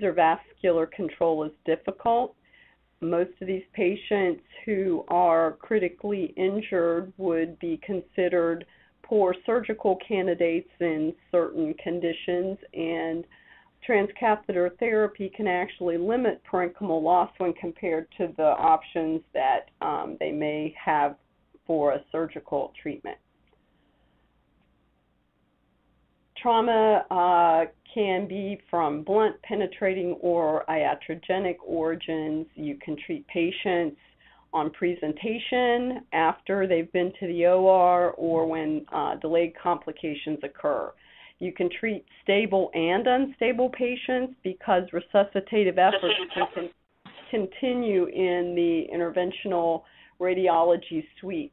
vascular control is difficult. Most of these patients who are critically injured would be considered poor surgical candidates in certain conditions, and transcatheter therapy can actually limit parenchymal loss when compared to the options that um, they may have for a surgical treatment. Trauma uh, can be from blunt, penetrating, or iatrogenic origins. You can treat patients on presentation after they've been to the OR or when uh, delayed complications occur. You can treat stable and unstable patients because resuscitative efforts can con- continue in the interventional radiology suite.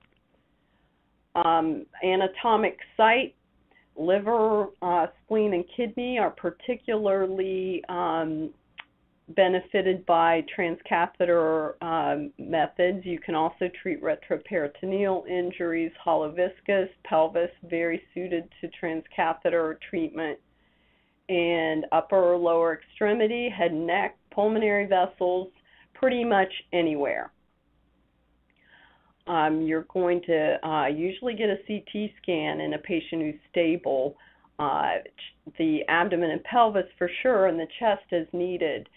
Um, anatomic site, liver, uh, spleen, and kidney are particularly um, benefited by transcatheter um, methods. You can also treat retroperitoneal injuries, hollow viscus, pelvis, very suited to transcatheter treatment, and upper or lower extremity, head and neck, pulmonary vessels, pretty much anywhere. Um, you're going to uh, usually get a CT scan in a patient who's stable. Uh, the abdomen and pelvis for sure, and the chest is needed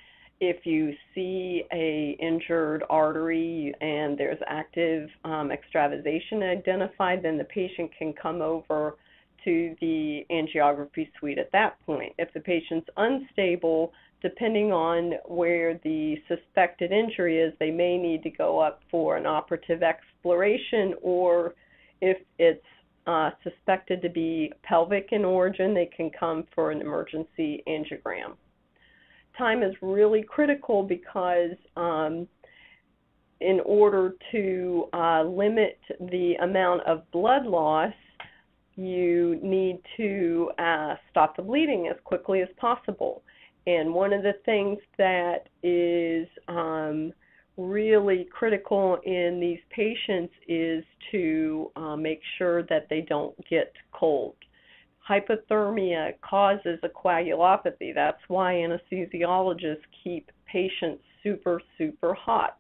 if you see a injured artery and there's active um, extravasation identified, then the patient can come over to the angiography suite at that point. If the patient's unstable, depending on where the suspected injury is, they may need to go up for an operative exploration, or if it's uh, suspected to be pelvic in origin, they can come for an emergency angiogram time is really critical because um, in order to uh, limit the amount of blood loss, you need to uh, stop the bleeding as quickly as possible. And one of the things that is um, really critical in these patients is to uh, make sure that they don't get cold hypothermia causes a coagulopathy. That's why anesthesiologists keep patients super, super hot.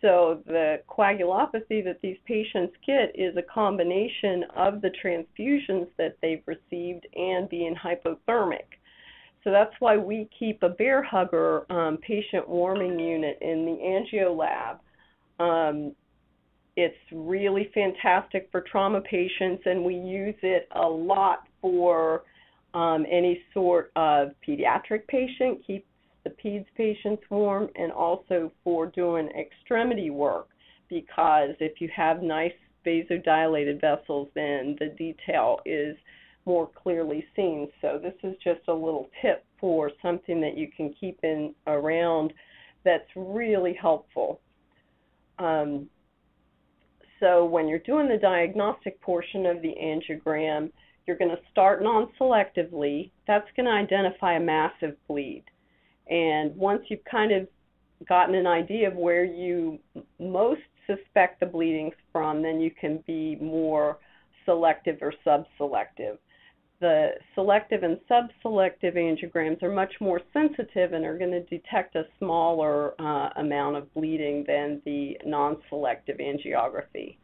So the coagulopathy that these patients get is a combination of the transfusions that they've received and being hypothermic. So that's why we keep a Bair Hugger um, patient warming unit in the angio lab. Um, it's really fantastic for trauma patients, and we use it a lot for um, any sort of pediatric patient, keeps the PEDS patients warm, and also for doing extremity work because if you have nice vasodilated vessels, then the detail is more clearly seen. So this is just a little tip for something that you can keep in around that's really helpful. Um, so when you're doing the diagnostic portion of the angiogram, you're going to start non-selectively. That's going to identify a massive bleed. And once you've kind of gotten an idea of where you most suspect the bleeding's from, then you can be more selective or subselective. The selective and subselective angiograms are much more sensitive and are going to detect a smaller uh, amount of bleeding than the non-selective angiography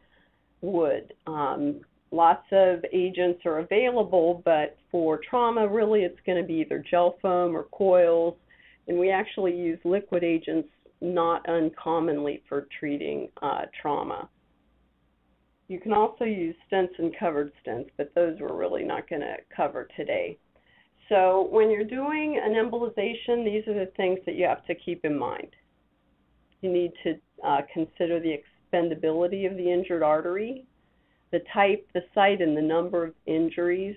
would. Um, lots of agents are available, but for trauma, really it's going to be either gel foam or coils, and we actually use liquid agents not uncommonly for treating uh, trauma. You can also use stents and covered stents, but those we're really not going to cover today. So when you're doing an embolization, these are the things that you have to keep in mind. You need to uh, consider the expendability of the injured artery, the type, the site, and the number of injuries.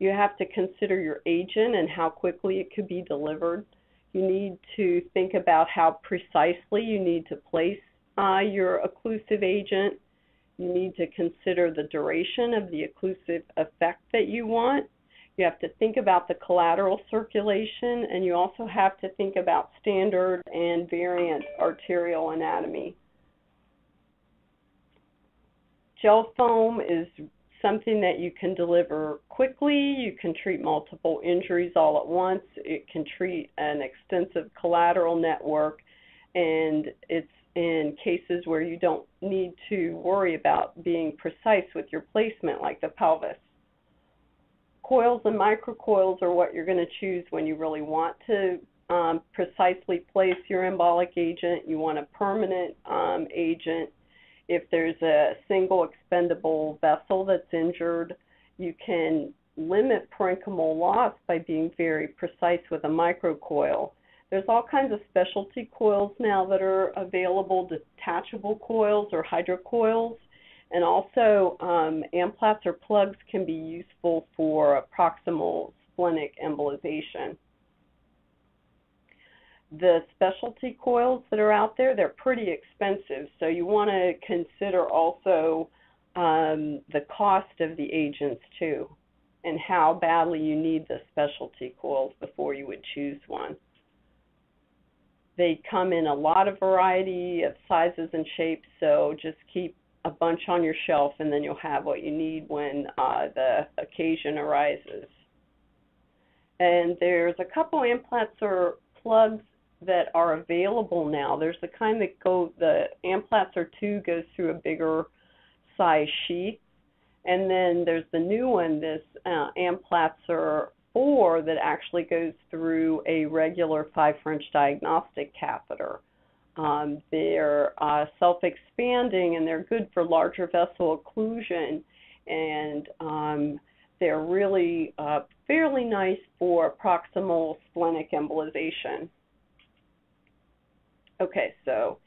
You have to consider your agent and how quickly it could be delivered. You need to think about how precisely you need to place uh, your occlusive agent. You need to consider the duration of the occlusive effect that you want. You have to think about the collateral circulation, and you also have to think about standard and variant arterial anatomy. Gel foam is something that you can deliver quickly. You can treat multiple injuries all at once. It can treat an extensive collateral network, and it's in cases where you don't need to worry about being precise with your placement, like the pelvis. Coils and microcoils are what you're going to choose when you really want to um, precisely place your embolic agent. You want a permanent um, agent. If there's a single expendable vessel that's injured, you can limit parenchymal loss by being very precise with a microcoil. There's all kinds of specialty coils now that are available, detachable coils or hydrocoils, and also um, Amplatzer plugs can be useful for proximal splenic embolization. The specialty coils that are out there, they're pretty expensive, so you want to consider also um, the cost of the agents too, and how badly you need the specialty coils before you would choose one. They come in a lot of variety of sizes and shapes, so just keep a bunch on your shelf and then you'll have what you need when uh, the occasion arises. And there's a couple Amplatzer plugs that are available now. There's the kind that go, the Amplatzer 2 goes through a bigger size sheath. And then there's the new one, this uh, Amplatzer or that actually goes through a regular 5 French diagnostic catheter. Um, they're uh, self expanding and they're good for larger vessel occlusion, and um, they're really uh, fairly nice for proximal splenic embolization. Okay, so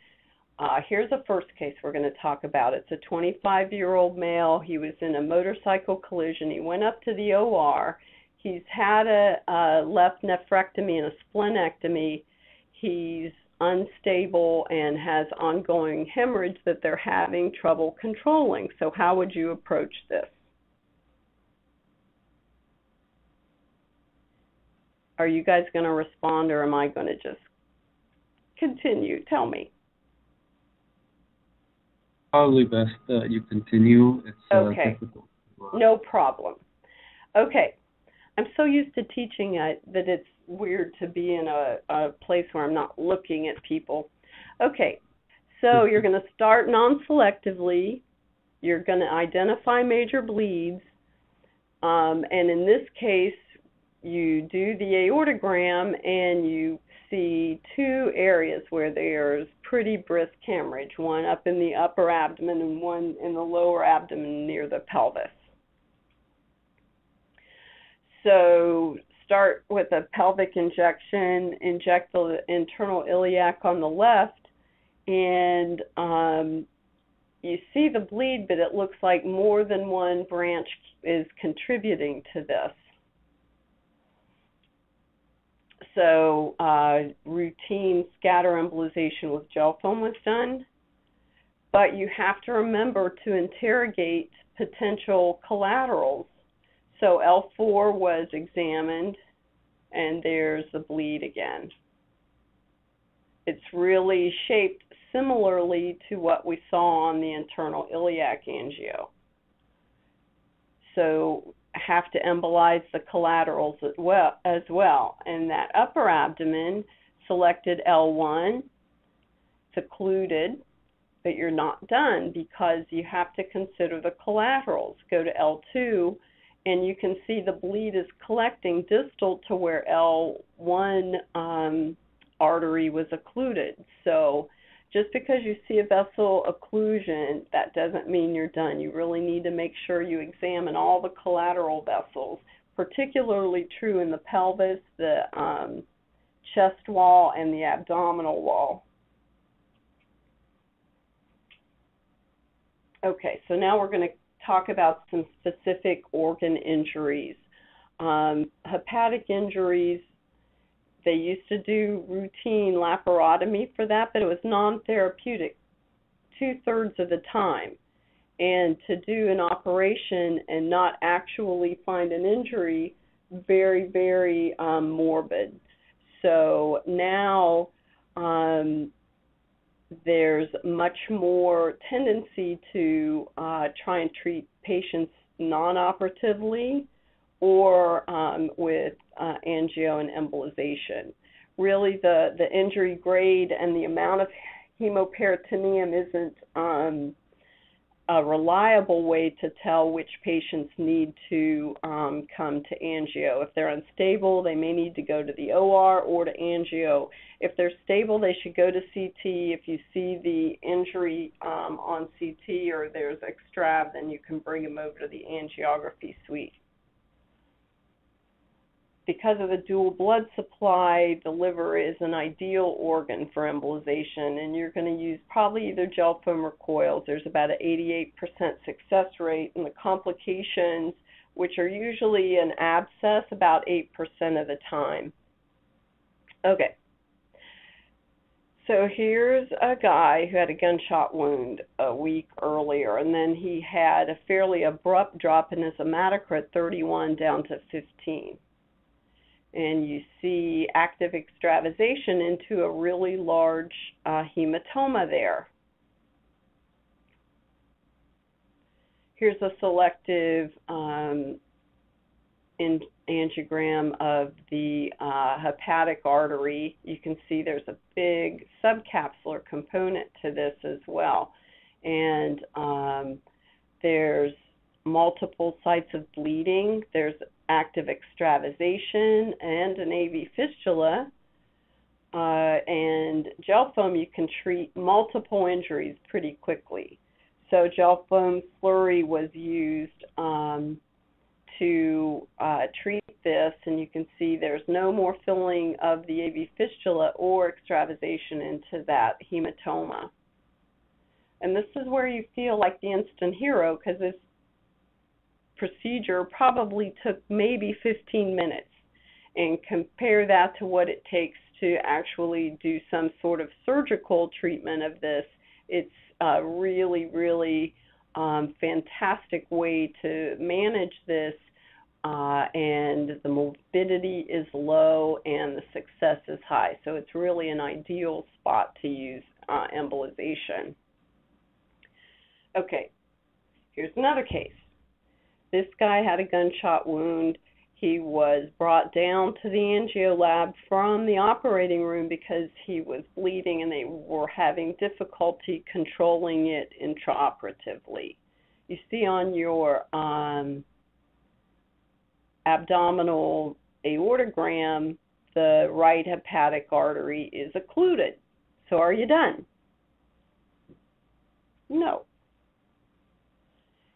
uh, here's a first case we're going to talk about. It's a 25 year old male. He was in a motorcycle collision. He went up to the OR He's had a, a left nephrectomy and a splenectomy. He's unstable and has ongoing hemorrhage that they're having trouble controlling. So, how would you approach this? Are you guys going to respond or am I going to just continue? Tell me. Probably best that you continue. It's uh, okay. No problem. Okay, I'm so used to teaching it that it's weird to be in a, a place where I'm not looking at people. Okay, so you're going to start non selectively. You're going to identify major bleeds. Um, and in this case, you do the aortogram and you see two areas where there's pretty brisk hemorrhage one up in the upper abdomen and one in the lower abdomen near the pelvis. So start with a pelvic injection, inject the internal iliac on the left, and um, you see the bleed, but it looks like more than one branch is contributing to this. So uh, routine scatter embolization with gel foam was done, but you have to remember to interrogate potential collaterals so L4 was examined, and there's the bleed again. It's really shaped similarly to what we saw on the internal iliac angio. So have to embolize the collaterals as well, as well. And that upper abdomen selected L1, secluded, but you're not done because you have to consider the collaterals. Go to L2 and you can see the bleed is collecting distal to where L1 um, artery was occluded. So just because you see a vessel occlusion, that doesn't mean you're done. You really need to make sure you examine all the collateral vessels, particularly true in the pelvis, the um, chest wall, and the abdominal wall. Okay, so now we're going to talk about some specific organ injuries. Um, hepatic injuries, they used to do routine laparotomy for that, but it was non therapeutic two thirds of the time. And to do an operation and not actually find an injury, very, very um, morbid. So now um, there's much more tendency to uh, try and treat patients non-operatively or um, with uh, angio and embolization. Really, the, the injury grade and the amount of hemoperitoneum isn't um, a reliable way to tell which patients need to um, come to angio. If they're unstable, they may need to go to the OR or to angio. If they're stable, they should go to CT. If you see the injury um, on CT or there's extrav, then you can bring them over to the angiography suite because of the dual blood supply, the liver is an ideal organ for embolization, and you're going to use probably either gel foam or coils. There's about an 88% success rate, and the complications, which are usually an abscess, about 8% of the time. Okay. So here's a guy who had a gunshot wound a week earlier, and then he had a fairly abrupt drop in his hematocrit 31 down to 15 and you see active extravasation into a really large uh, hematoma there. Here's a selective um, in angiogram of the uh, hepatic artery. You can see there's a big subcapsular component to this as well. And um, there's multiple sites of bleeding. There's active extravasation and an AV fistula. Uh, and gel foam, you can treat multiple injuries pretty quickly. So gel foam slurry was used um, to uh, treat this, and you can see there's no more filling of the AV fistula or extravasation into that hematoma. And this is where you feel like the instant hero because this procedure probably took maybe 15 minutes and compare that to what it takes to actually do some sort of surgical treatment of this, it's a really, really um, fantastic way to manage this. Uh, and the morbidity is low and the success is high. So it's really an ideal spot to use uh, embolization. Okay, here's another case. This guy had a gunshot wound. He was brought down to the angio lab from the operating room because he was bleeding and they were having difficulty controlling it intraoperatively. You see on your um, abdominal aortogram, the right hepatic artery is occluded. So are you done? No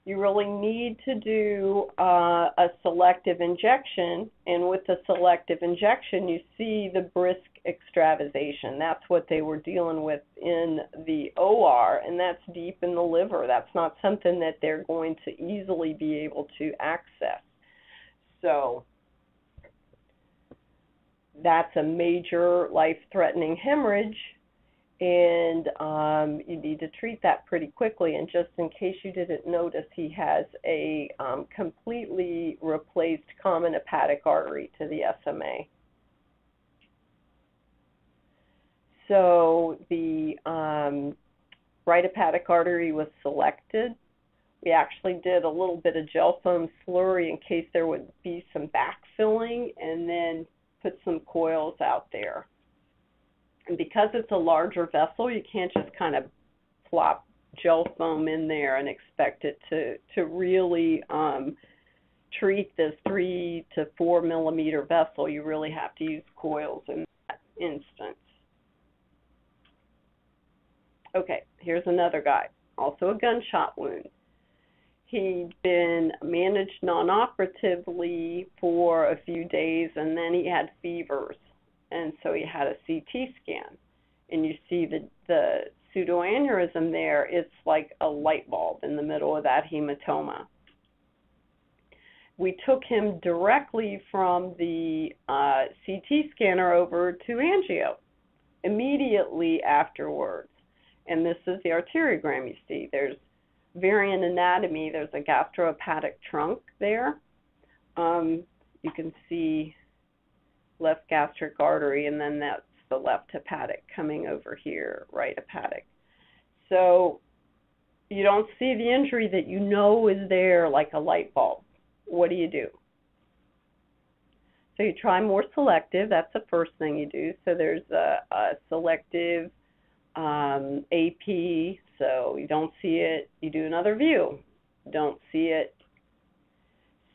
you really need to do uh, a selective injection. And with the selective injection, you see the brisk extravasation. That's what they were dealing with in the OR, and that's deep in the liver. That's not something that they're going to easily be able to access. So that's a major life threatening hemorrhage and um, you need to treat that pretty quickly. And just in case you didn't notice, he has a um, completely replaced common hepatic artery to the SMA. So the um, right hepatic artery was selected. We actually did a little bit of gel foam slurry in case there would be some backfilling, and then put some coils out there. And because it's a larger vessel, you can't just kind of plop gel foam in there and expect it to to really um, treat this three to four millimeter vessel. You really have to use coils in that instance. Okay, here's another guy, also a gunshot wound. He'd been managed non-operatively for a few days, and then he had fevers and so he had a CT scan, and you see the the pseudoaneurysm there. It's like a light bulb in the middle of that hematoma. We took him directly from the uh, CT scanner over to angio immediately afterwards. And this is the arteriogram you see. There's variant anatomy. There's a gastrohepatic trunk there. Um, you can see left gastric artery, and then that's the left hepatic coming over here, right hepatic. So you don't see the injury that you know is there like a light bulb. What do you do? So you try more selective. That's the first thing you do. So there's a, a selective um, AP. So you don't see it, you do another view. Don't see it.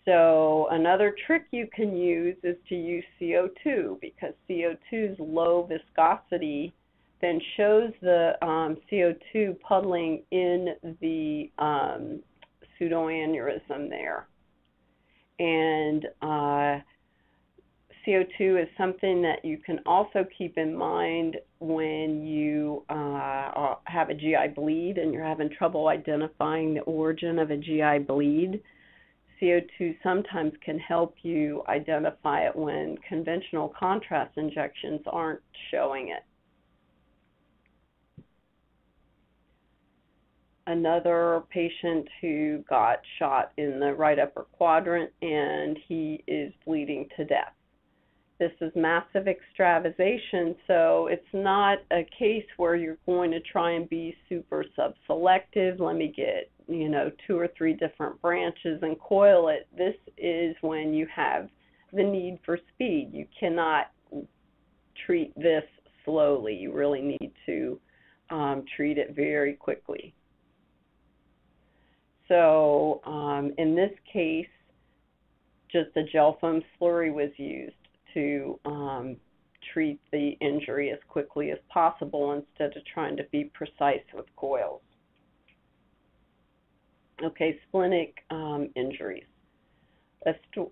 So another trick you can use is to use CO2 because CO2's low viscosity then shows the um, CO2 puddling in the um, pseudoaneurysm there. And uh, CO2 is something that you can also keep in mind when you uh, have a GI bleed and you're having trouble identifying the origin of a GI bleed. CO2 sometimes can help you identify it when conventional contrast injections aren't showing it. Another patient who got shot in the right upper quadrant and he is bleeding to death this is massive extravasation, so it's not a case where you're going to try and be super subselective. Let me get, you know, two or three different branches and coil it. This is when you have the need for speed. You cannot treat this slowly. You really need to um, treat it very quickly. So um, in this case, just a gel foam slurry was used to um, treat the injury as quickly as possible instead of trying to be precise with coils. Okay, splenic um, injuries.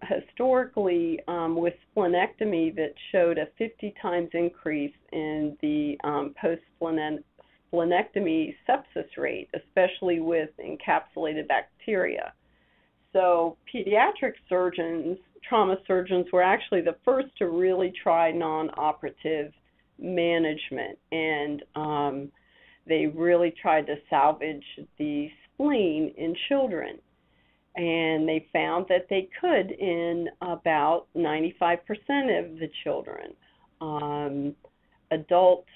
Historically, um, with splenectomy, that showed a 50 times increase in the um, post splenectomy sepsis rate, especially with encapsulated bacteria. So, pediatric surgeons trauma surgeons were actually the first to really try non-operative management, and um, they really tried to salvage the spleen in children. And they found that they could in about 95% of the children. Um, adult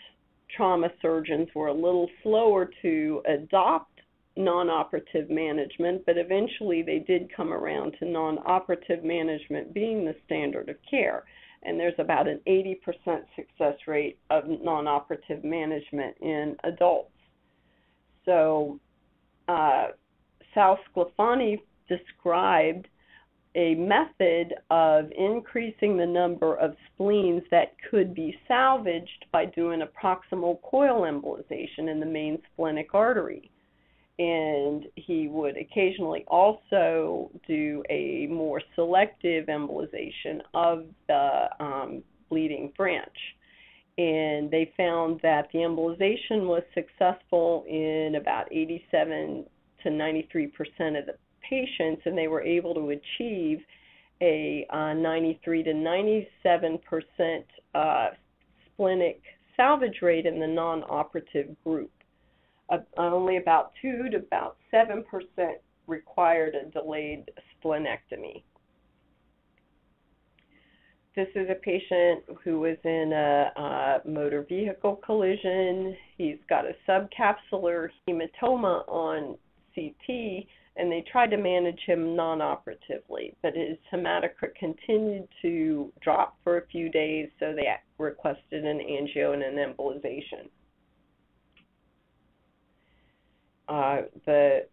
trauma surgeons were a little slower to adopt non-operative management, but eventually they did come around to non-operative management being the standard of care. And there's about an 80% success rate of non-operative management in adults. So uh, Sal Sclafani described a method of increasing the number of spleens that could be salvaged by doing a proximal coil embolization in the main splenic artery and he would occasionally also do a more selective embolization of the um, bleeding branch. And they found that the embolization was successful in about 87 to 93 percent of the patients, and they were able to achieve a uh, 93 to 97 percent uh, splenic salvage rate in the non-operative group uh, only about 2 to about 7% required a delayed splenectomy. This is a patient who was in a, a motor vehicle collision. He's got a subcapsular hematoma on CT, and they tried to manage him non operatively, but his hematocrit continued to drop for a few days, so they requested an angio and an embolization. Uh, the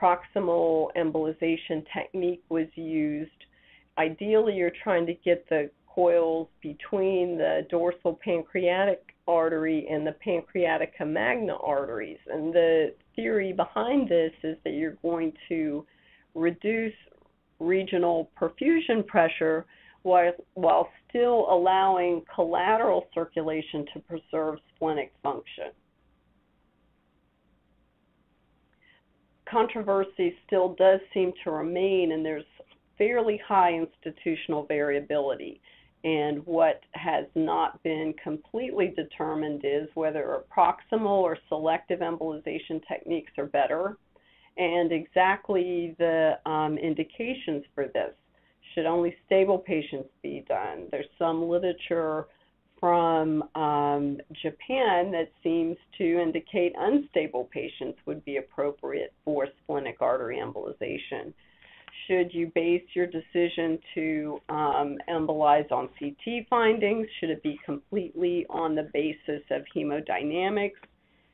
proximal embolization technique was used. Ideally, you're trying to get the coils between the dorsal pancreatic artery and the pancreatica magna arteries. And the theory behind this is that you're going to reduce regional perfusion pressure while, while still allowing collateral circulation to preserve splenic function. controversy still does seem to remain, and there's fairly high institutional variability. And what has not been completely determined is whether proximal or selective embolization techniques are better, and exactly the um, indications for this. Should only stable patients be done? There's some literature from um, Japan that seems to indicate unstable patients would be appropriate for splenic artery embolization. Should you base your decision to um, embolize on CT findings? Should it be completely on the basis of hemodynamics?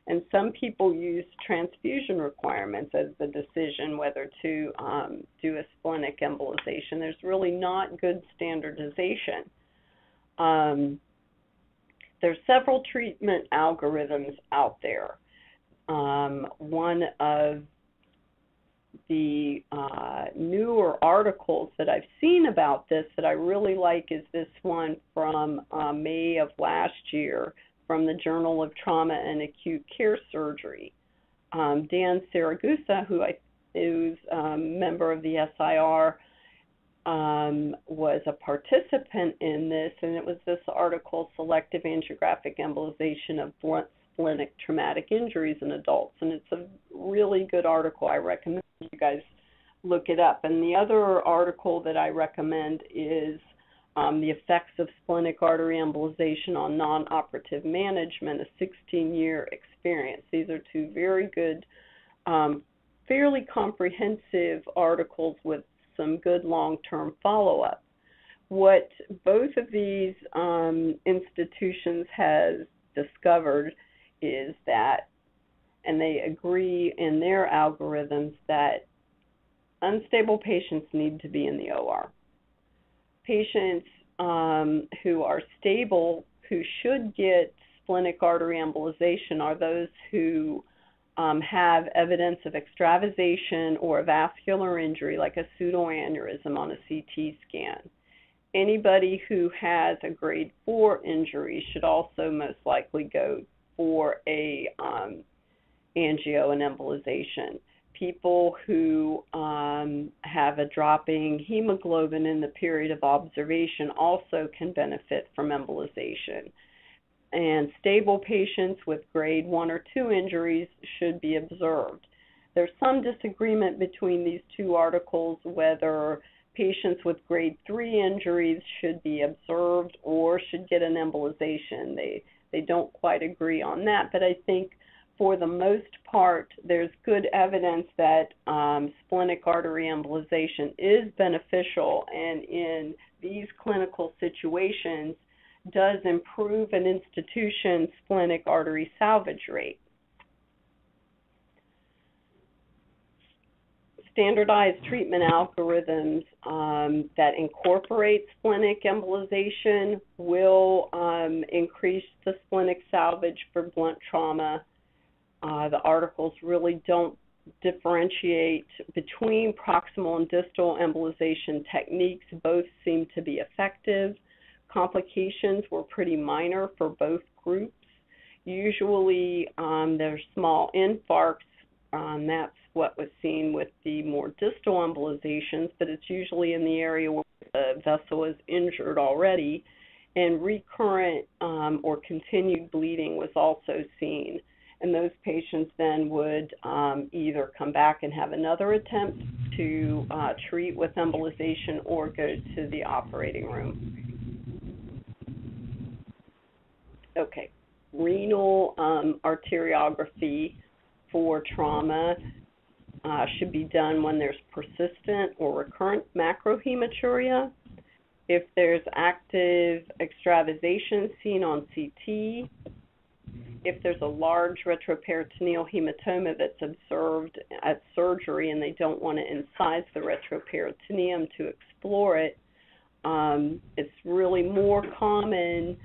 And some people use transfusion requirements as the decision whether to um, do a splenic embolization. There's really not good standardization. Um, there's several treatment algorithms out there. Um, one of the uh, newer articles that I've seen about this that I really like is this one from uh, May of last year from the Journal of Trauma and Acute Care Surgery. Um, Dan Siragusa, who I who's a um, member of the SIR, um, was a participant in this, and it was this article, Selective Angiographic Embolization of Splenic Traumatic Injuries in Adults. And it's a really good article. I recommend you guys look it up. And the other article that I recommend is um, The Effects of Splenic Artery Embolization on Non Operative Management, a 16 year experience. These are two very good, um, fairly comprehensive articles with some good long-term follow-up. What both of these um, institutions has discovered is that, and they agree in their algorithms that unstable patients need to be in the OR. Patients um, who are stable, who should get splenic artery embolization, are those who um, have evidence of extravasation or a vascular injury like a pseudoaneurysm on a CT scan. Anybody who has a grade 4 injury should also most likely go for a um, angio and embolization. People who um, have a dropping hemoglobin in the period of observation also can benefit from embolization and stable patients with grade 1 or 2 injuries should be observed. There's some disagreement between these two articles whether patients with grade 3 injuries should be observed or should get an embolization. They they don't quite agree on that, but I think for the most part, there's good evidence that um, splenic artery embolization is beneficial, and in these clinical situations, does improve an institution's splenic artery salvage rate. Standardized treatment algorithms um, that incorporate splenic embolization will um, increase the splenic salvage for blunt trauma. Uh, the articles really don't differentiate between proximal and distal embolization techniques. Both seem to be effective complications were pretty minor for both groups. Usually, um, there's small infarcts. Um, that's what was seen with the more distal embolizations, but it's usually in the area where the vessel is injured already. And recurrent um, or continued bleeding was also seen. And those patients then would um, either come back and have another attempt to uh, treat with embolization or go to the operating room. Okay. Renal um, arteriography for trauma uh, should be done when there's persistent or recurrent macrohematuria. If there's active extravasation seen on CT, if there's a large retroperitoneal hematoma that's observed at surgery and they don't want to incise the retroperitoneum to explore it, um, it's really more common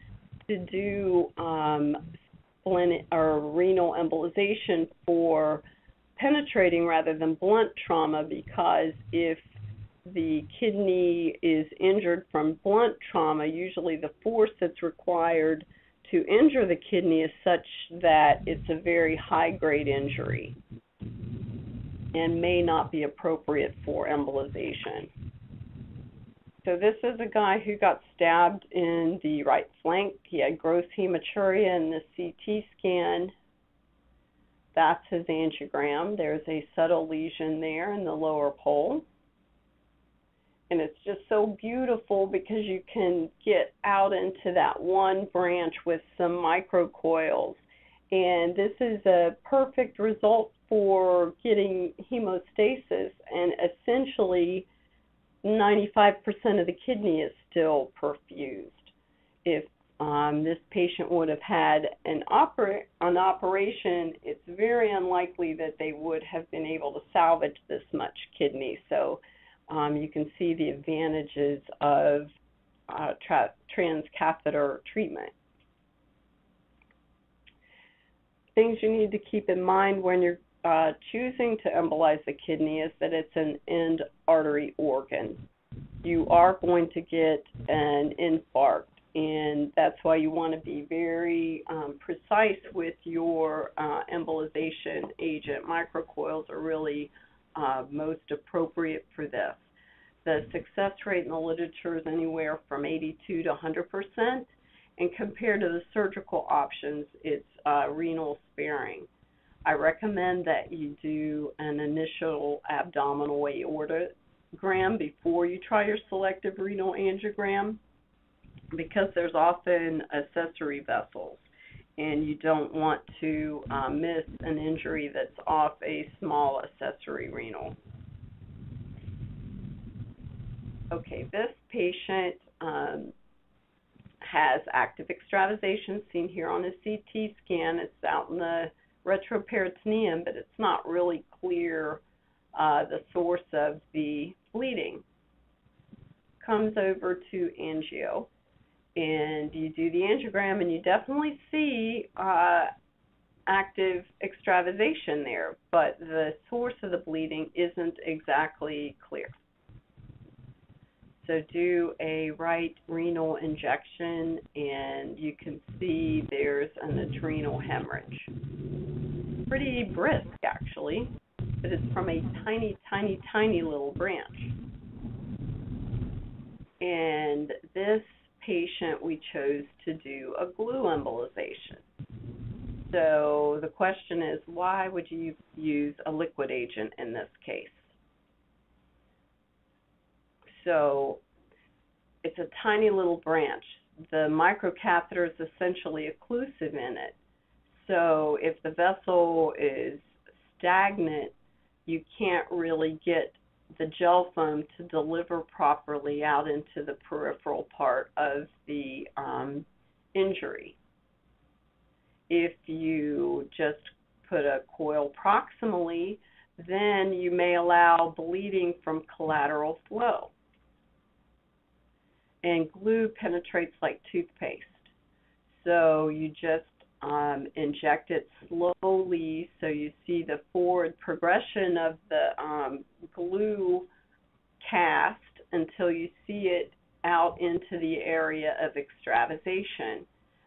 to do um, or renal embolization for penetrating rather than blunt trauma because if the kidney is injured from blunt trauma, usually the force that's required to injure the kidney is such that it's a very high grade injury and may not be appropriate for embolization. So this is a guy who got stabbed in the right flank. He had gross hematuria in the CT scan. That's his angiogram. There's a subtle lesion there in the lower pole. and it's just so beautiful because you can get out into that one branch with some microcoils. And this is a perfect result for getting hemostasis, and essentially 95% of the kidney is still perfused. If um, this patient would have had an, opera- an operation, it's very unlikely that they would have been able to salvage this much kidney. So um, you can see the advantages of uh, tra- transcatheter treatment. Things you need to keep in mind when you're uh, choosing to embolize the kidney is that it's an end artery organ. You are going to get an infarct, and that's why you want to be very um, precise with your uh, embolization agent. Microcoils are really uh, most appropriate for this. The success rate in the literature is anywhere from 82 to 100 percent, and compared to the surgical options, it's uh, renal sparing. I recommend that you do an initial abdominal aortogram before you try your selective renal angiogram because there's often accessory vessels and you don't want to uh, miss an injury that's off a small accessory renal. Okay, this patient um, has active extravasation seen here on a CT scan. It's out in the retroperitoneum, but it's not really clear uh, the source of the bleeding. Comes over to angio and you do the angiogram, and you definitely see uh, active extravasation there, but the source of the bleeding isn't exactly clear. So do a right renal injection, and you can see there's an adrenal hemorrhage. Pretty brisk, actually, but it's from a tiny, tiny, tiny little branch. And this patient, we chose to do a glue embolization. So the question is, why would you use a liquid agent in this case? So it's a tiny little branch. The microcatheter is essentially occlusive in it. So if the vessel is stagnant, you can't really get the gel foam to deliver properly out into the peripheral part of the um, injury. If you just put a coil proximally, then you may allow bleeding from collateral flow. And glue penetrates like toothpaste. So you just um, inject it slowly so you see the forward progression of the um, glue cast until you see it out into the area of extravasation.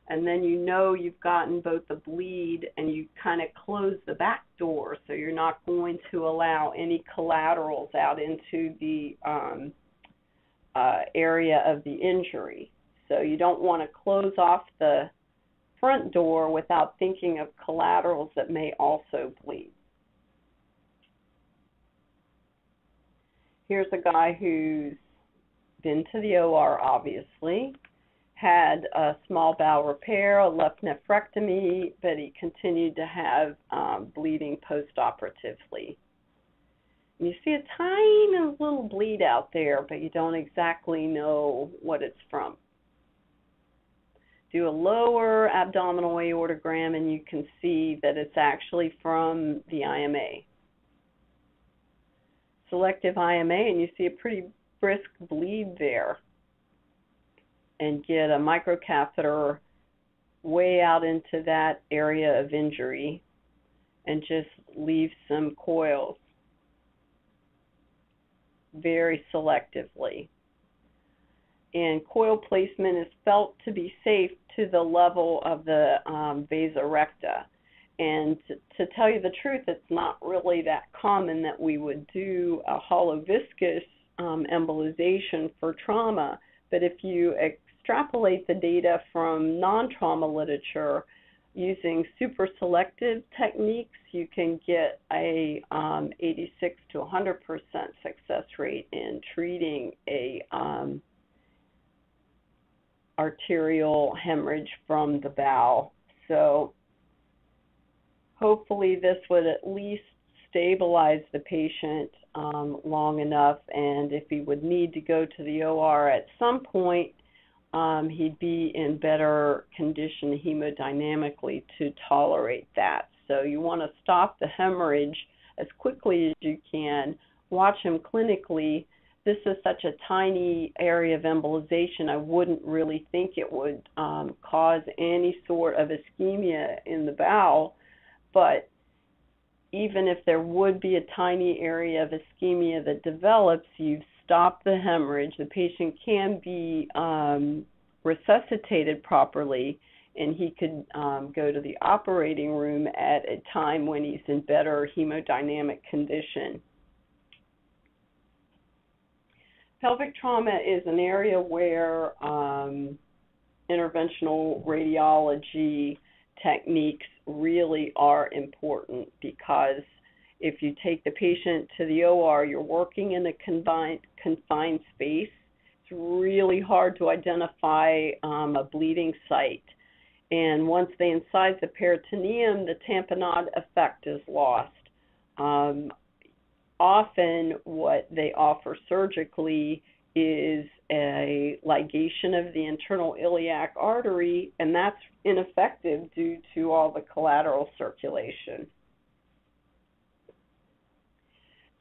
And then you know you've gotten both the bleed and you kind of close the back door so you're not going to allow any collaterals out into the um, uh, area of the injury. So you don't want to close off the front door without thinking of collaterals that may also bleed. Here's a guy who's been to the OR, obviously, had a small bowel repair, a left nephrectomy, but he continued to have um, bleeding postoperatively. You see a tiny little bleed out there, but you don't exactly know what it's from do a lower abdominal aortogram and you can see that it's actually from the IMA. Selective IMA and you see a pretty brisk bleed there and get a microcatheter way out into that area of injury and just leave some coils very selectively and coil placement is felt to be safe to the level of the um, vasa recta. And to, to, tell you the truth, it's not really that common that we would do a hollow viscus um, embolization for trauma. But if you extrapolate the data from non trauma literature, using super selective techniques, you can get a um, 86 to 100% success rate in treating a um, arterial hemorrhage from the bowel. So hopefully this would at least stabilize the patient um, long enough, and if he would need to go to the OR at some point, um, he'd be in better condition hemodynamically to tolerate that. So you want to stop the hemorrhage as quickly as you can. Watch him clinically. This is such a tiny area of embolization, I wouldn't really think it would um, cause any sort of ischemia in the bowel. But even if there would be a tiny area of ischemia that develops, you've stopped the hemorrhage. The patient can be um, resuscitated properly, and he could um, go to the operating room at a time when he's in better hemodynamic condition. Pelvic trauma is an area where um, interventional radiology techniques really are important because if you take the patient to the OR, you're working in a confined, confined space. It's really hard to identify um, a bleeding site. And once they incise the peritoneum, the tamponade effect is lost. Um, often, what they offer surgically is a ligation of the internal iliac artery, and that's ineffective due to all the collateral circulation.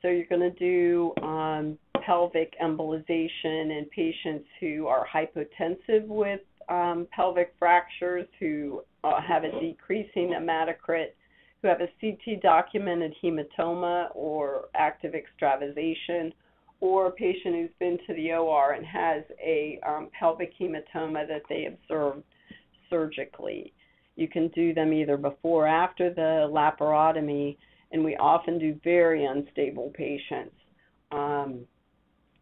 So you're going to do um, pelvic embolization in patients who are hypotensive with um, pelvic fractures, who uh, have a decreasing hematocrit, who have a CT documented hematoma or active extravasation, or a patient who's been to the OR and has a um, pelvic hematoma that they observed surgically. You can do them either before or after the laparotomy, and we often do very unstable patients. Um,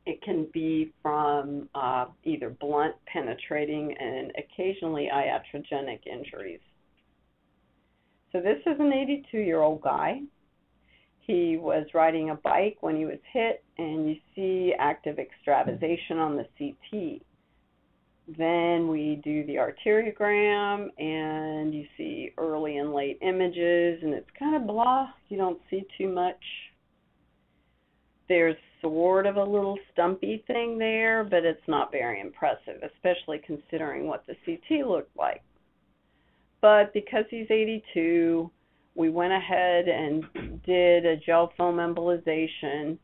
it can be from uh, either blunt, penetrating, and occasionally iatrogenic injuries. So this is an 82 year old guy he was riding a bike when he was hit, and you see active extravasation on the CT. Then we do the arteriogram, and you see early and late images, and it's kind of blah. You don't see too much. There's sort of a little stumpy thing there, but it's not very impressive, especially considering what the CT looked like. But because he's 82, we went ahead and did a gel foam embolization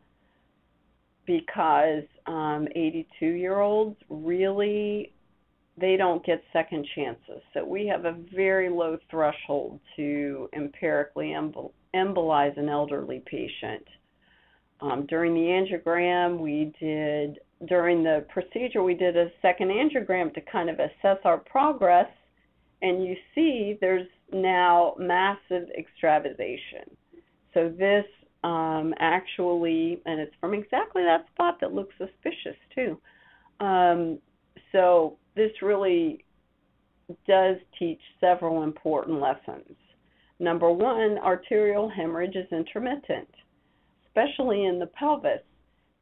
because um, 82 year olds really they don't get second chances. So we have a very low threshold to empirically embol- embolize an elderly patient. Um, during the angiogram, we did during the procedure we did a second angiogram to kind of assess our progress, and you see there's now massive extravasation. So this um, actually, and it's from exactly that spot that looks suspicious too. Um, so this really does teach several important lessons. Number one, arterial hemorrhage is intermittent, especially in the pelvis.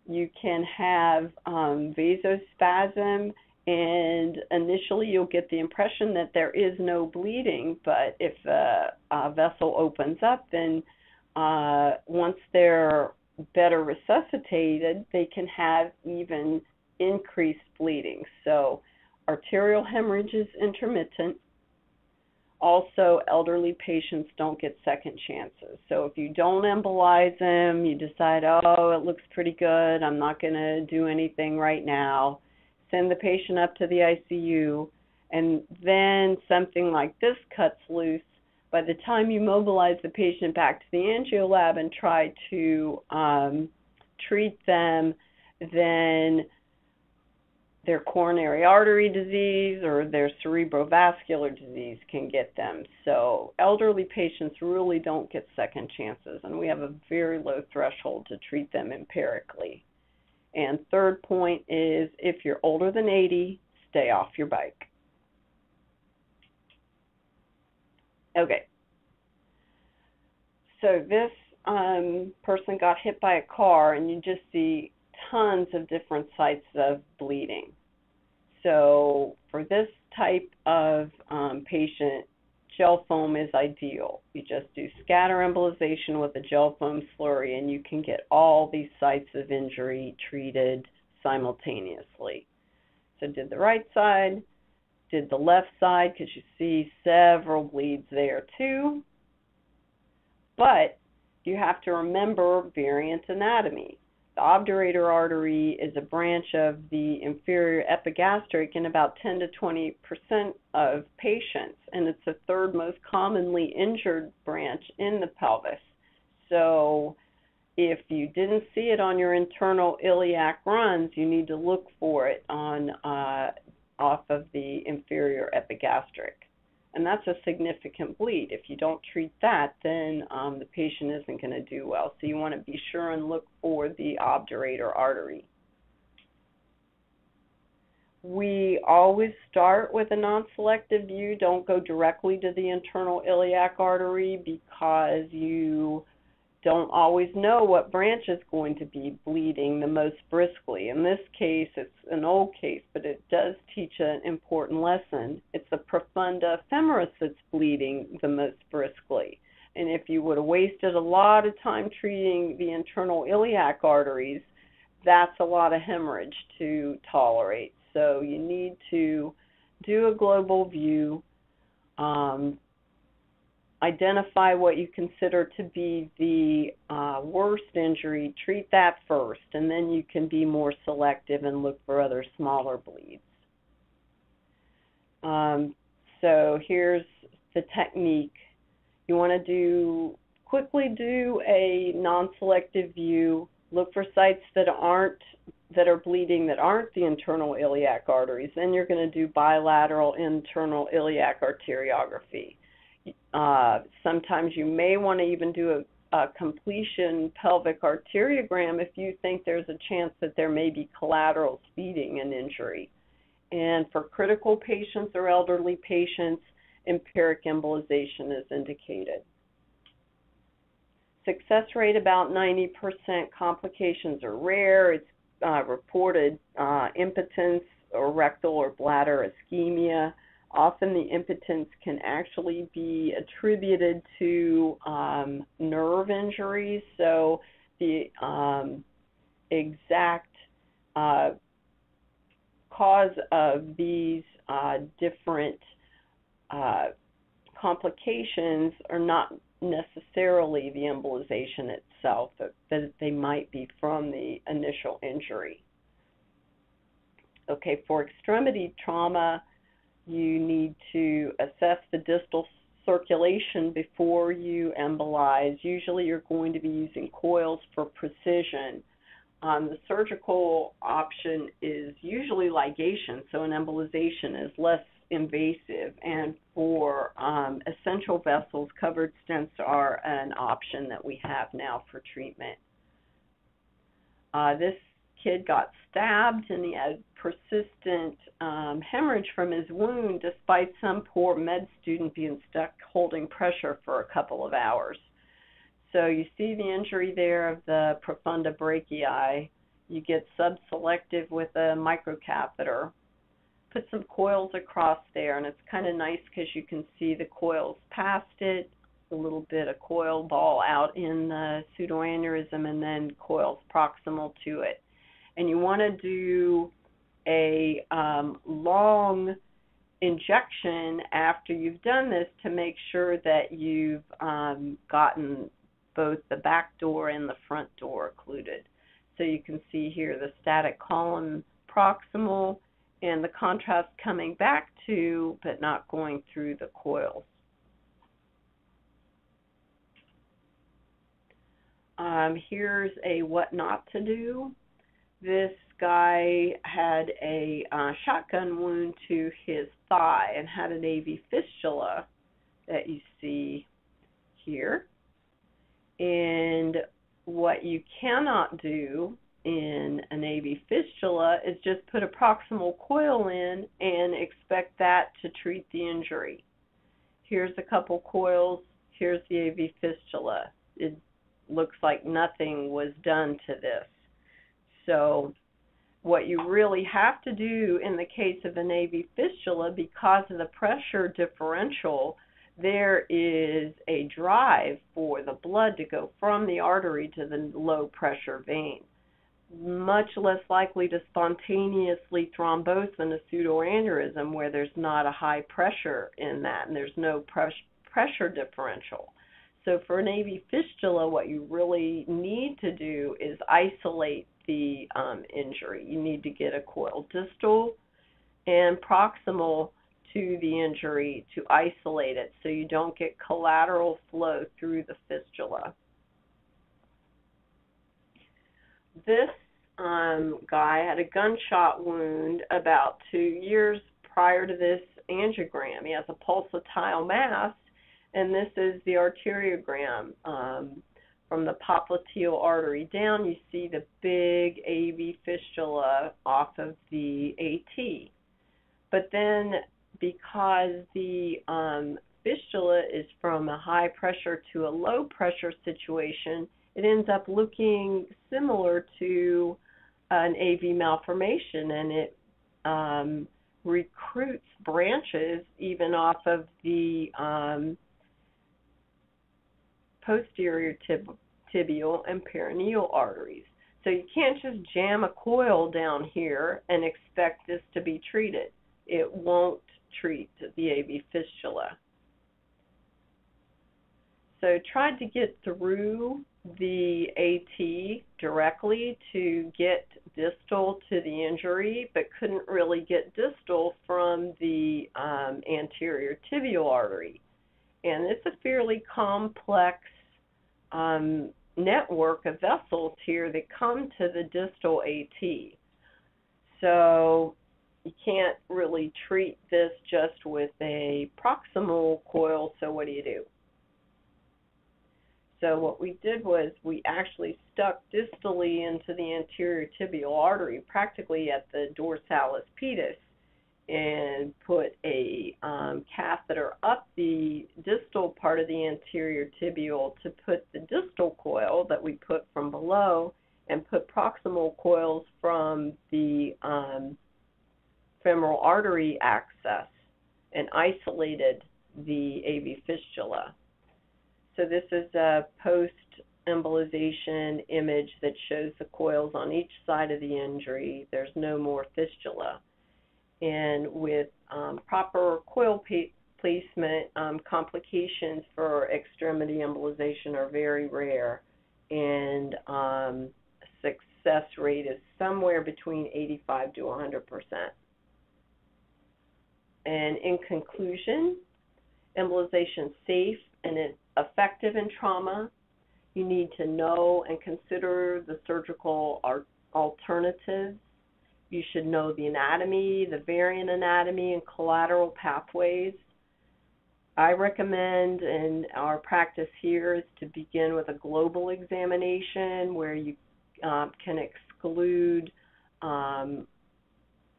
You can have um, vasospasm and initially you'll get the impression that there is no bleeding, but if a, a vessel opens up, then uh, once they're better resuscitated, they can have even increased bleeding. So, arterial hemorrhage is intermittent. Also, elderly patients don't get second chances. So, if you don't embolize them, you decide, oh, it looks pretty good, I'm not going to do anything right now send the patient up to the ICU, and then something like this cuts loose, by the time you mobilize the patient back to the angio lab and try to um, treat them, then their coronary artery disease or their cerebrovascular disease can get them. So elderly patients really don't get second chances, and we have a very low threshold to treat them empirically. And third point is if you're older than 80, stay off your bike. Okay. So this um, person got hit by a car, and you just see tons of different sites of bleeding. So for this type of um, patient, gel foam is ideal. You just do scatter embolization with a gel foam slurry, and you can get all these sites of injury treated simultaneously. So did the right side, did the left side, because you see several bleeds there too. But you have to remember variant anatomy. The obturator artery is a branch of the inferior epigastric in about 10 to 20 percent of patients, and it's the third most commonly injured branch in the pelvis. So, if you didn't see it on your internal iliac runs, you need to look for it on uh, off of the inferior epigastric and that's a significant bleed. If you don't treat that, then um, the patient isn't going to do well. So you want to be sure and look for the obturator artery. We always start with a non-selective view. Don't go directly to the internal iliac artery because you don't always know what branch is going to be bleeding the most briskly. In this case, it's an old case, but it does teach an important lesson. It's the profunda femoris that's bleeding the most briskly. And if you would have wasted a lot of time treating the internal iliac arteries, that's a lot of hemorrhage to tolerate. So you need to do a global view, um, identify what you consider to be the uh, worst injury, treat that first, and then you can be more selective and look for other smaller bleeds. Um, so here's the technique. You want to do quickly do a non-selective view. Look for sites that aren't that are bleeding that aren't the internal iliac arteries. Then you're going to do bilateral internal iliac arteriography uh, sometimes you may want to even do a, a completion pelvic arteriogram if you think there's a chance that there may be collateral feeding an injury. And for critical patients or elderly patients, empiric embolization is indicated. Success rate about 90%. Complications are rare. It's uh, reported uh, impotence or rectal or bladder ischemia often the impotence can actually be attributed to um, nerve injuries. So the um, exact uh, cause of these uh, different uh, complications are not necessarily the embolization itself, but that they might be from the initial injury. Okay, for extremity trauma, you need to assess the distal circulation before you embolize. Usually you're going to be using coils for precision. Um, the surgical option is usually ligation, so an embolization is less invasive. And for um, essential vessels, covered stents are an option that we have now for treatment. Uh, this kid got stabbed and he had persistent um, hemorrhage from his wound despite some poor med student being stuck holding pressure for a couple of hours. So you see the injury there of the profunda brachii. You get subselective with a microcatheter. Put some coils across there, and it's kind of nice because you can see the coils past it, a little bit of coil ball out in the pseudoaneurysm, and then coils proximal to it and you want to do a um, long injection after you've done this to make sure that you've um, gotten both the back door and the front door occluded. So you can see here the static column proximal and the contrast coming back to but not going through the coils. Um, here's a what not to do this guy had a uh, shotgun wound to his thigh and had an AV fistula that you see here. And what you cannot do in an AV fistula is just put a proximal coil in and expect that to treat the injury. here's a couple coils, here's the AV fistula. It looks like nothing was done to this. So what you really have to do in the case of a AV fistula, because of the pressure differential, there is a drive for the blood to go from the artery to the low pressure vein. Much less likely to spontaneously thrombose in a pseudoaneurysm where there's not a high pressure in that and there's no pres- pressure differential. So for an AV fistula, what you really need to do is isolate the um, injury. You need to get a coil distal and proximal to the injury to isolate it so you don't get collateral flow through the fistula. This um, guy had a gunshot wound about two years prior to this angiogram. He has a pulsatile mass, and this is the arteriogram. Um, from the popliteal artery down, you see the big AV fistula off of the AT. But then, because the um, fistula is from a high pressure to a low pressure situation, it ends up looking similar to an AV malformation and it um, recruits branches even off of the um, posterior tib- tibial and peroneal arteries. So you can't just jam a coil down here and expect this to be treated. It won't treat the AV fistula. So tried to get through the AT directly to get distal to the injury, but couldn't really get distal from the um, anterior tibial artery. And it's a fairly complex um, network of vessels here that come to the distal AT. So you can't really treat this just with a proximal coil, so what do you do? So what we did was we actually stuck distally into the anterior tibial artery, practically at the dorsalis pedis, and put a um, catheter up the distal part of the anterior tibial to put the distal coil that we put from below and put proximal coils from the um, femoral artery access and isolated the AV fistula. So this is a post embolization image that shows the coils on each side of the injury. There's no more fistula and with um, proper coil placement, um, complications for extremity embolization are very rare, and um, success rate is somewhere between 85 to 100 percent. And in conclusion, embolization safe and effective in trauma. You need to know and consider the surgical alternatives you should know the anatomy, the variant anatomy, and collateral pathways. I recommend in our practice here is to begin with a global examination where you um, can exclude um,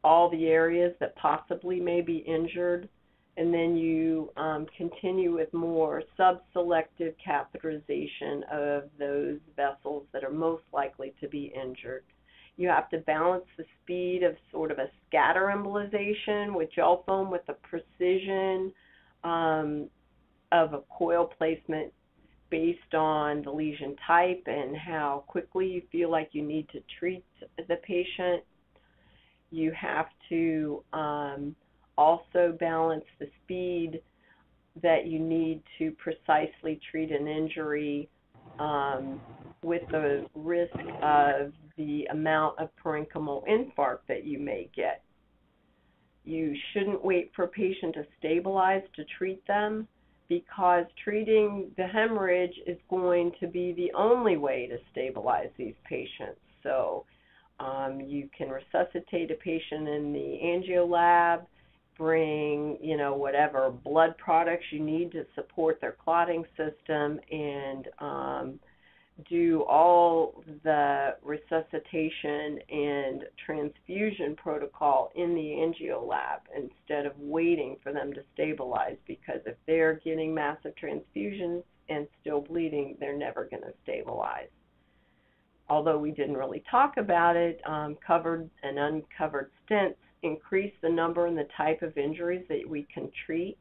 all the areas that possibly may be injured, and then you um, continue with more sub-selective catheterization of those vessels that are most likely to be injured. You have to balance the speed of sort of a scatter embolization with gel foam with the precision um, of a coil placement based on the lesion type and how quickly you feel like you need to treat the patient. You have to um, also balance the speed that you need to precisely treat an injury um, with the risk of the amount of parenchymal infarct that you may get. You shouldn't wait for a patient to stabilize to treat them because treating the hemorrhage is going to be the only way to stabilize these patients. So um, you can resuscitate a patient in the angio lab, bring you know whatever blood products you need to support their clotting system, and um, do all the resuscitation and transfusion protocol in the angio lab instead of waiting for them to stabilize because if they're getting massive transfusions and still bleeding, they're never going to stabilize. Although we didn't really talk about it, um, covered and uncovered stents increase the number and the type of injuries that we can treat.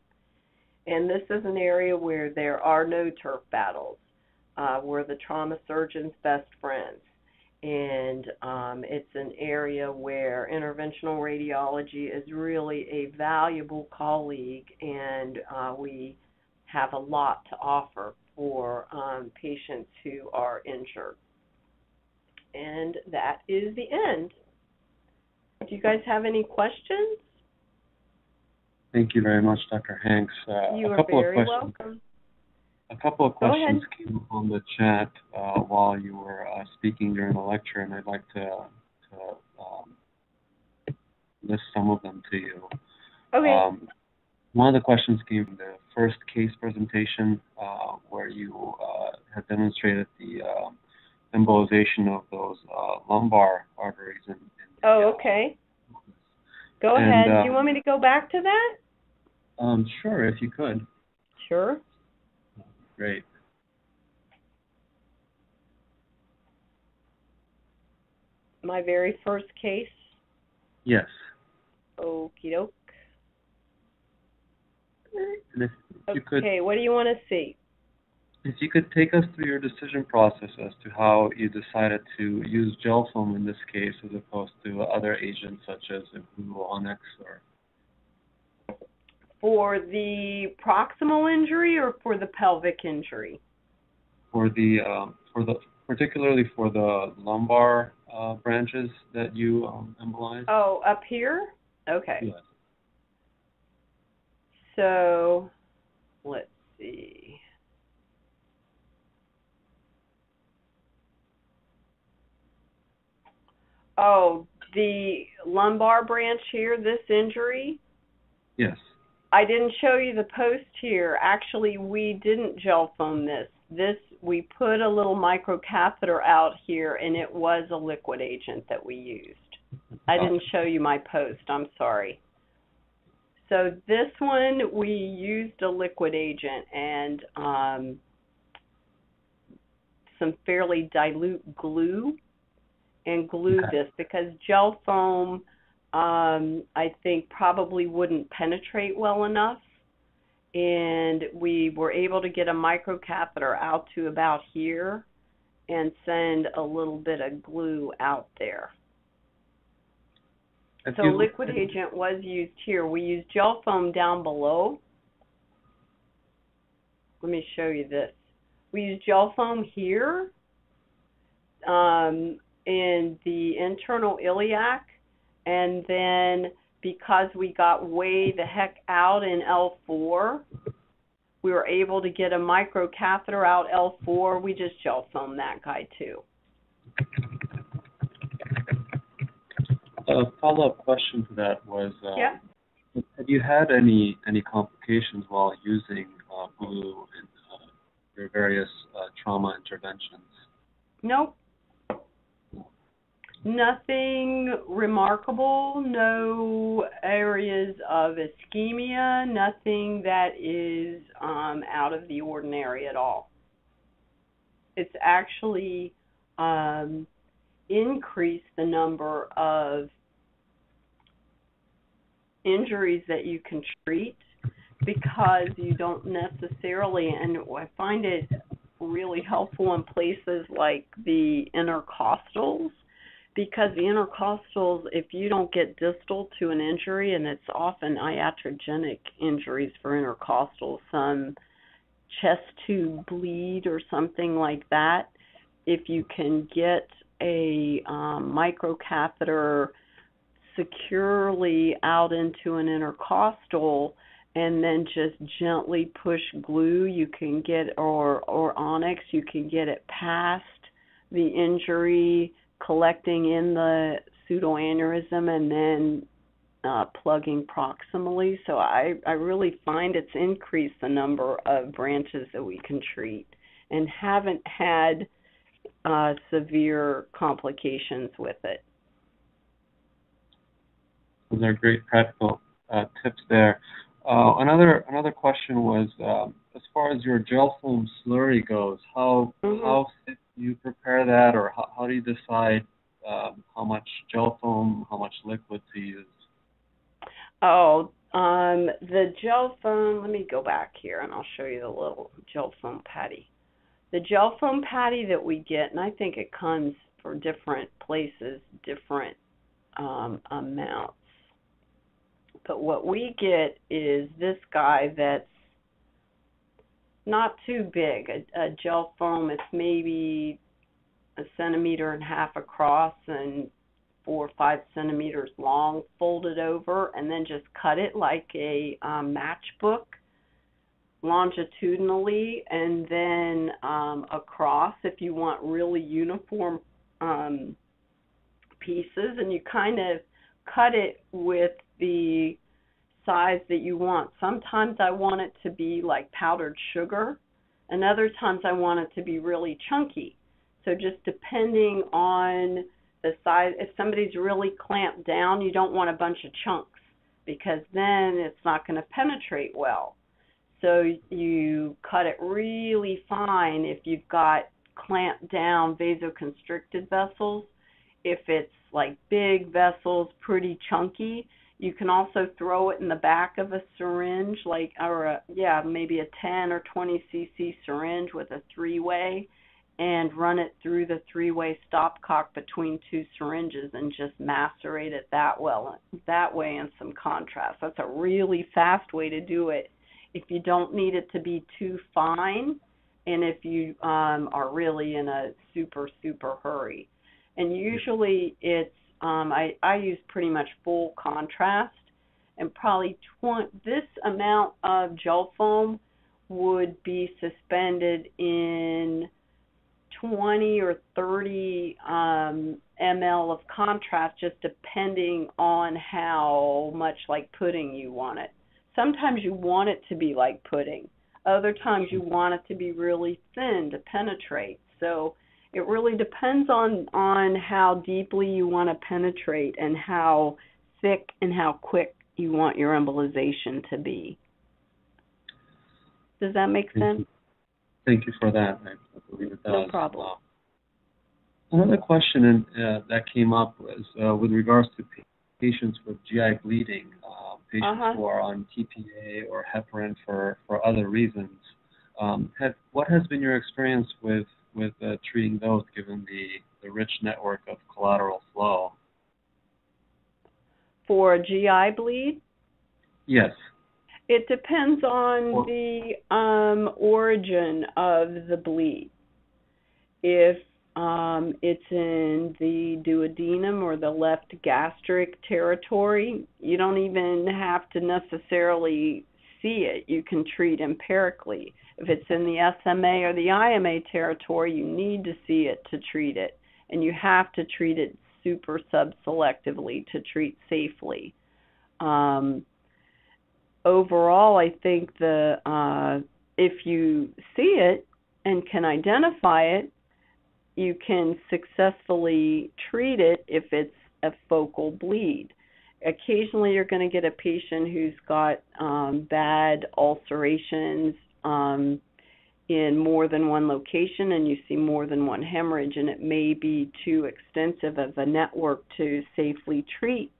And this is an area where there are no turf battles uh, we're the trauma surgeon's best friends. And um, it's an area where interventional radiology is really a valuable colleague, and uh, we have a lot to offer for um, patients who are injured. And that is the end. Do you guys have any questions? Thank you very much, Dr. Hanks. Uh, you a are couple very of questions. welcome. A couple of questions came up on the chat uh, while you were uh, speaking during the lecture, and I'd like to, to um, list some of them to you. Okay. Um, one of the questions came from the first case presentation uh, where you uh, had demonstrated the uh, embolization of those uh, lumbar arteries. In, in the, oh, uh, okay. Go and, ahead. uh, Do you want me to go back to that? Um, sure, if you could. Sure. Great. My very first case. Yes. Okie doke. And if, if you could Okay, what do you want to see? If you could take us through your decision process as to how you decided to use gel foam in this case as opposed to other agents such as glue Onyx or For the proximal injury or for the pelvic injury? for the um, for the particularly for the lumbar uh, branches that you um, embolized? Oh, up here? Okay. Yes. So, let's see. Oh, the lumbar branch here, this injury, Yes. I didn't show you the post here. Actually, we didn't gel foam this. This we put a little microcatheter out here, and it was a liquid agent that we used. I didn't show you my post. I'm sorry. So this one we used a liquid agent and um, some fairly dilute glue, and glued Okay. this because gel foam um, I think probably wouldn't penetrate well enough. And we were able to get a microcatheter out to about here and send a little bit of glue out there. So liquid agent was used here. We used gel foam down below. Let me show you this. We used gel foam here um, in the internal iliac, and then because we got way the heck out in L4, we were able to get a microcatheter out L4. We just gel foamed that guy too. A follow-up question to that was, um, Yeah. have you had any any complications while using uh, glue in uh, your various uh, trauma interventions? Nope. Nothing remarkable, no areas of ischemia, nothing that is um, out of the ordinary at all. It's actually um, increased the number of injuries that you can treat because you don't necessarily, and I find it really helpful in places like the intercostals because the intercostals, if you don't get distal to an injury, and it's often iatrogenic injuries for intercostals, some chest tube bleed or something like that, if you can get a um, microcatheter securely out into an intercostal and then just gently push glue you can get or or onyx you can get it past the injury collecting in the pseudoaneurysm and then uh, plugging proximally. So I, I really find it's increased the number of branches that we can treat and haven't had uh, severe complications with it. Those are great practical uh, tips there. Uh, another another question was um, as far as your gel foam slurry goes, how Mhm. how you prepare that, or how, how do you decide um, how much gel foam, how much liquid to use? Oh, um, the gel foam. Let me go back here and I'll show you the little gel foam patty. The gel foam patty that we get, and I think it comes for different places, different um, amounts. But what we get is this guy that's not too big. A, a gel foam, it's maybe a centimeter and a half across and four or five centimeters long, folded over, and then just cut it like a um, matchbook longitudinally and then um, across if you want really uniform um, pieces. And you kind of cut it with the size that you want. Sometimes I want it to be like powdered sugar, and other times I want it to be really chunky. So just depending on the size, if somebody's really clamped down, you don't want a bunch of chunks because then it's not going to penetrate well. So you cut it really fine if you've got clamped down vasoconstricted vessels. If it's like big vessels, pretty chunky, you can also throw it in the back of a syringe, like or a, yeah, maybe a 10 or 20 cc syringe with a three-way, and run it through the three-way stopcock between two syringes and just macerate it that well that way in some contrast. That's a really fast way to do it if you don't need it to be too fine, and if you um, are really in a super super hurry. And usually it's um, I, I use pretty much full contrast, and probably this amount of gel foam would be suspended in 20 or 30 um, ml of contrast, just depending on how much like pudding you want it. Sometimes you want it to be like pudding. Other times you want it to be really thin to penetrate. So it really depends on on how deeply you want to penetrate and how thick and how quick you want your embolization to be. Does that make Thank sense? you, Thank you for that. I, believe it does. No problem. Another question in, uh, that came up was uh, with regards to pa- patients with GI bleeding, uh, patients Uh-huh. who are on TPA or heparin for, for other reasons. Um, have, what has been your experience with with uh, treating those, given the, the rich network of collateral flow? For a GI bleed, Yes. it depends on Or- the um, origin of the bleed. If um, it's in the duodenum or the left gastric territory, you don't even have to necessarily see it. You can treat empirically. If it's in the SMA or the IMA territory, you need to see it to treat it. And you have to treat it super subselectively to treat safely. Um, overall, I think the uh, if you see it and can identify it, you can successfully treat it if it's a focal bleed. Occasionally, you're going to get a patient who's got um, bad ulcerations um, in more than one location, and you see more than one hemorrhage, and it may be too extensive of a network to safely treat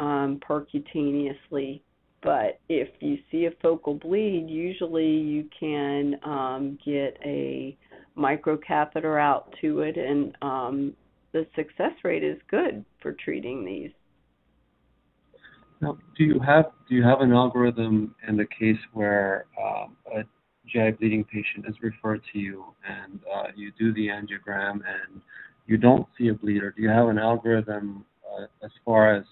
um, percutaneously but if you see a focal bleed, usually you can um, get a microcatheter out to it, and um, the success rate is good for treating these. Now, do you have do you have an algorithm in the case where um, a GI bleeding patient is referred to you and uh, you do the angiogram and you don't see a bleed, or do you have an algorithm uh, as far as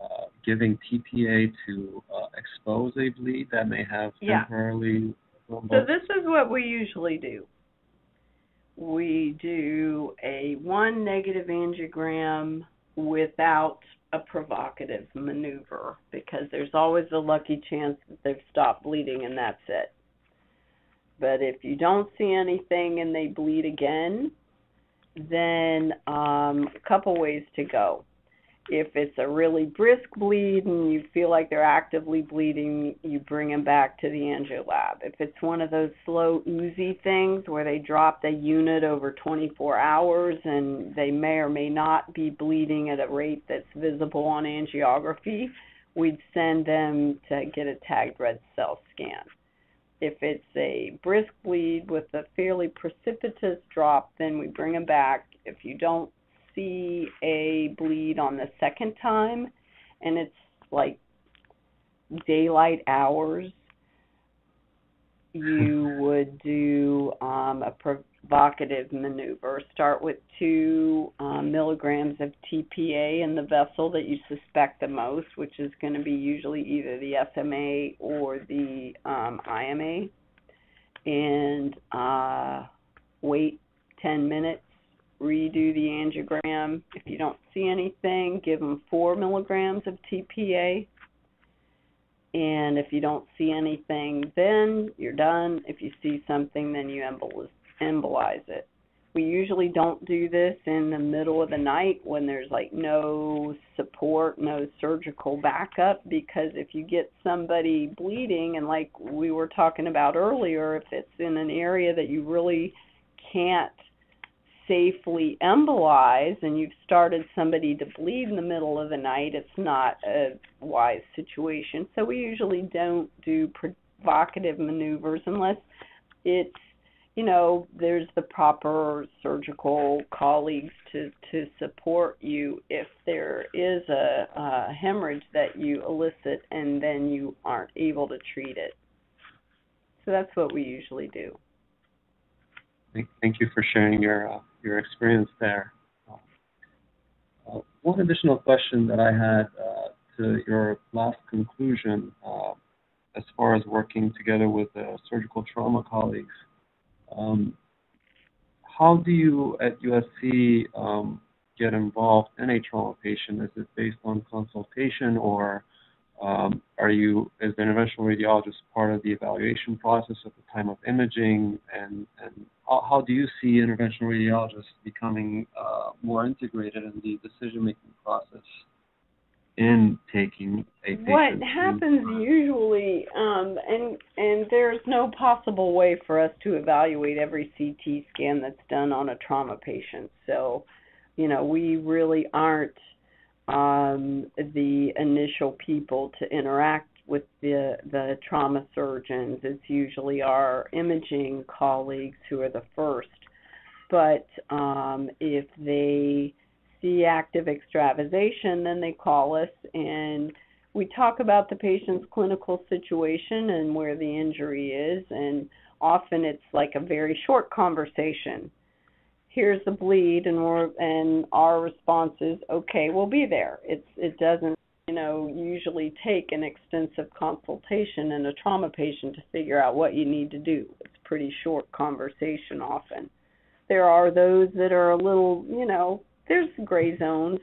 uh, giving TPA to uh, expose a bleed that may have Yeah. temporarily So this is what we usually do. We do a one negative angiogram without a provocative maneuver because there's always a lucky chance that they've stopped bleeding and that's it. But if you don't see anything and they bleed again, then um, a couple ways to go. If it's a really brisk bleed and you feel like they're actively bleeding, you bring them back to the angio lab. If it's one of those slow oozy things where they drop the unit over 24 hours and they may or may not be bleeding at a rate that's visible on angiography, we'd send them to get a tagged red cell scan. If it's a brisk bleed with a fairly precipitous drop, then we bring them back. If you don't see a bleed on the second time and it's like daylight hours, you would do um, a provocative maneuver. Start with two um, milligrams of TPA in the vessel that you suspect the most, which is going to be usually either the SMA or the um, IMA, and uh, wait 10 minutes redo the angiogram. If you don't see anything, give them four milligrams of TPA. And if you don't see anything, then you're done. If you see something, then you embolize it. We usually don't do this in the middle of the night when there's like no support, no surgical backup, because if you get somebody bleeding, and like we were talking about earlier, if it's in an area that you really can't safely embolize and you've started somebody to bleed in the middle of the night, it's not a wise situation. So we usually don't do provocative maneuvers unless it's you know there's the proper surgical colleagues to to support you if there is a, a hemorrhage that you elicit and then you aren't able to treat it. So that's what we usually do. Thank you for sharing your uh, your experience there. Uh, one additional question that I had uh, to your last conclusion, uh, as far as working together with surgical trauma colleagues, um, how do you at USC um, get involved in a trauma patient? Is it based on consultation or um, are you, as the interventional radiologist, part of the evaluation process at the time of imaging? And, and how, how do you see interventional radiologists becoming uh, more integrated in the decision-making process in taking a patient? What happens usually, um, and and there's no possible way for us to evaluate every CT scan that's done on a trauma patient. So, you know, we really aren't um, the initial people to interact with the the trauma surgeons. It's usually our imaging colleagues who are the first. But um, if they see active extravasation, then they call us and we talk about the patient's clinical situation and where the injury is and often it's like a very short conversation here's the bleed and we're and our response is okay we'll be there. It's it doesn't you know usually take an extensive consultation in a trauma patient to figure out what you need to do. It's pretty short conversation often. There are those that are a little you know there's gray zones.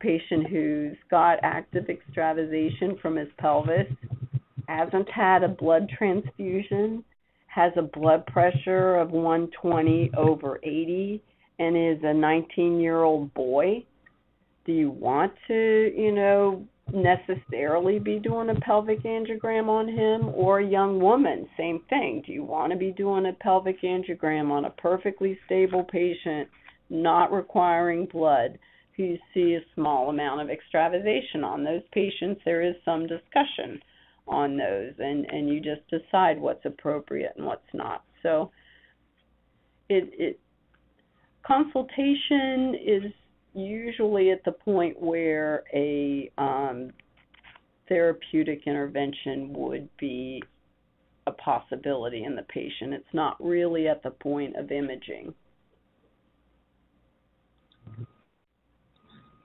Patient who's got active extravasation from his pelvis hasn't had a blood transfusion has a blood pressure of 120 over 80 and is a 19 year old boy, do you want to, you know, necessarily be doing a pelvic angiogram on him or a young woman? Same thing. Do you want to be doing a pelvic angiogram on a perfectly stable patient, not requiring blood? who you see a small amount of extravasation on those patients, there is some discussion on those and and you just decide what's appropriate and what's not so it it consultation is usually at the point where a um, therapeutic intervention would be a possibility in the patient. It's not really at the point of imaging.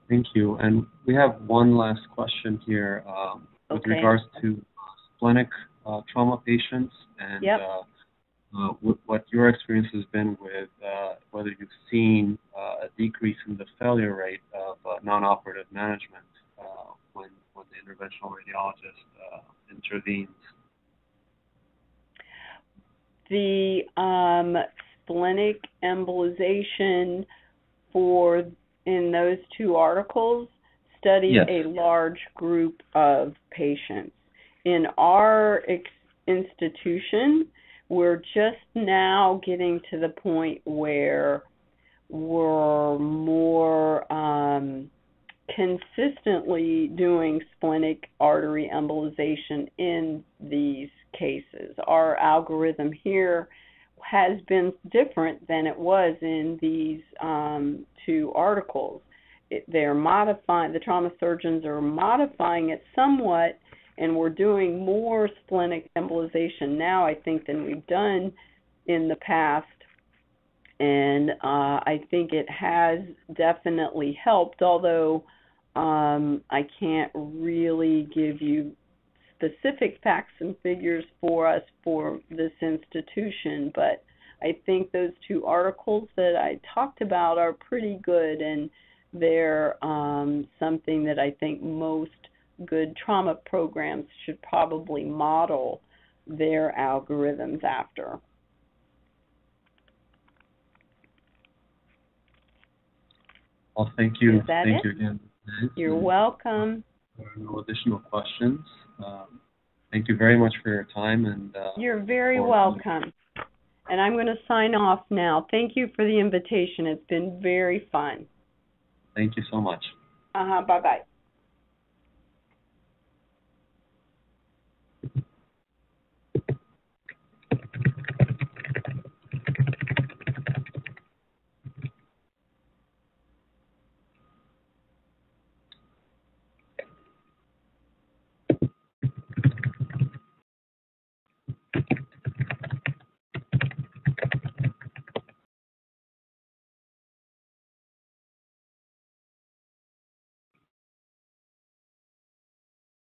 Thank you. And we have one last question here um, with okay. regards to splenic uh, trauma patients and yep. uh, uh, what your experience has been with uh, whether you've seen uh, a decrease in the failure rate of uh, non-operative management when when the interventional radiologist intervenes. The um, splenic embolization for in those two articles studied Yes. a large group of patients. In our ex- institution, we're just now getting to the point where we're more um, consistently doing splenic artery embolization in these cases. Our algorithm here has been different than it was in these um, two articles. They're modifying, the trauma surgeons are modifying it somewhat, and we're doing more splenic embolization now, I think, than we've done in the past. And uh, I think it has definitely helped, although um, I can't really give you specific facts and figures for us for this institution, but I think those two articles that I talked about are pretty good and they're um, something that I think most good trauma programs should probably model their algorithms after. Well, thank you. Thank it? you again. You're And welcome. There are no additional questions. Um, Thank you very much for your time and, uh, You're very welcome. And I'm going to sign off now. Thank you for the invitation. It's been very fun. Thank you so much. Uh huh. Bye bye.